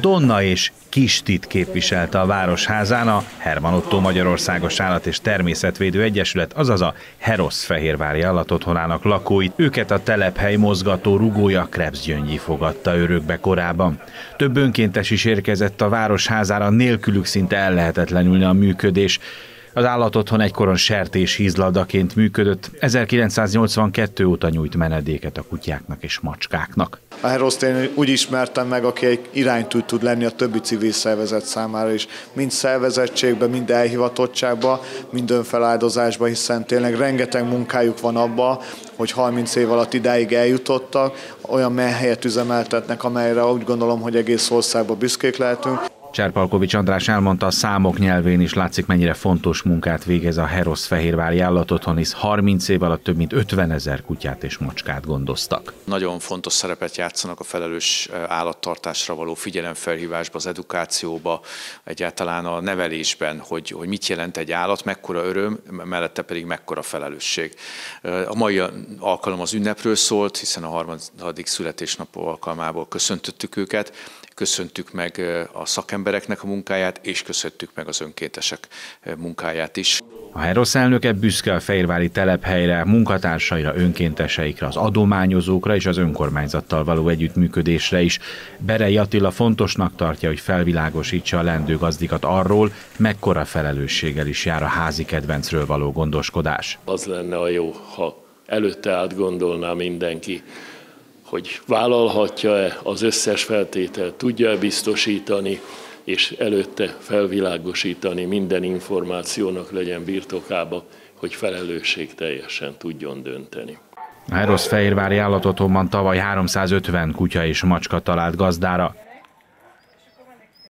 Donna és Kistit képviselte a Városházán a Herman Otto Magyarországos Állat és Természetvédő Egyesület, azaz a Herosz Fehérvári Állatotthonának lakóit. Őket a telephely mozgató rugója Krebs Gyöngyi fogadta örökbe korában. Több önkéntes is érkezett a Városházára, nélkülük szinte ellehetetlenülne a működés. Az állatotthon egykoron sertés hízladaként működött, 1982 óta nyújt menedéket a kutyáknak és macskáknak. A Heroszt én úgy ismertem meg, aki egy iránytű tud lenni a többi civil szervezet számára is. Mind szervezettségben, mind elhivatottságban, mind önfeláldozásban, hiszen tényleg rengeteg munkájuk van abba, hogy 30 év alatt idáig eljutottak, olyan helyet üzemeltetnek, amelyre úgy gondolom, hogy egész országban büszkék lehetünk. Cserpalkovics András elmondta, a számok nyelvén is látszik, mennyire fontos munkát végez a Herosz Fehérvári állatotthon, hisz 30 év alatt több mint 50 ezer kutyát és macskát gondoztak. Nagyon fontos szerepet játszanak a felelős állattartásra való figyelemfelhívásba, az edukációba, egyáltalán a nevelésben, hogy, hogy mit jelent egy állat, mekkora öröm, mellette pedig mekkora felelősség. A mai alkalom az ünnepről szólt, hiszen a harmadik születésnap alkalmából köszöntöttük őket, köszöntük meg a szakembereknek a munkáját, és köszöntük meg az önkéntesek munkáját is. A Herosz elnöke büszke a Fehérvári telephelyre, munkatársaira, önkénteseikre, az adományozókra és az önkormányzattal való együttműködésre is. Berei Attila fontosnak tartja, hogy felvilágosítsa a lendő gazdikat arról, mekkora felelősséggel is jár a házi kedvencről való gondoskodás. Az lenne a jó, ha előtte átgondolná mindenki, hogy vállalhatja-e az összes feltételt, tudja-e biztosítani, és előtte felvilágosítani minden információnak legyen birtokába, hogy felelősség teljesen tudjon dönteni. Herosz Fehérvári állatotthonban tavaly 350 kutya és macska talált gazdára.